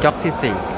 doctor think?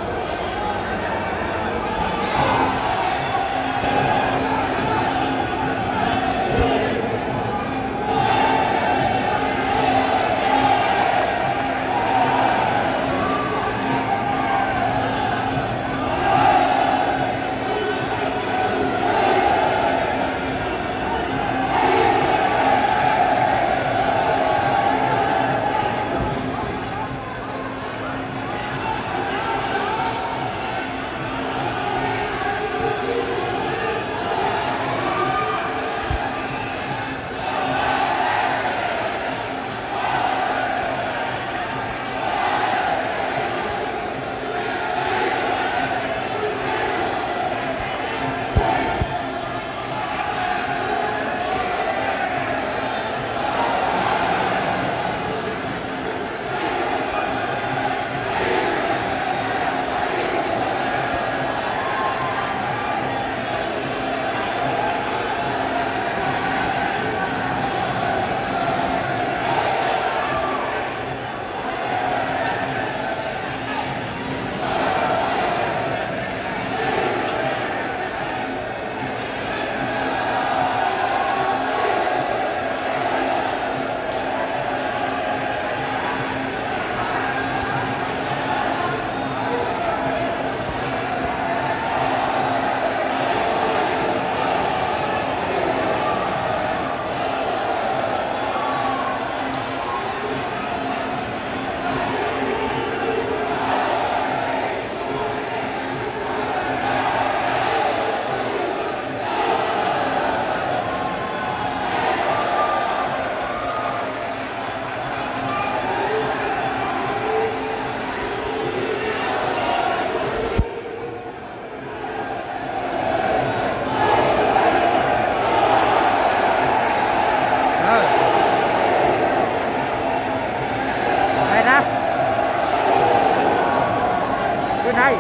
đây.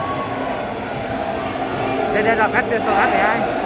Đây là khách trên tàu khách 12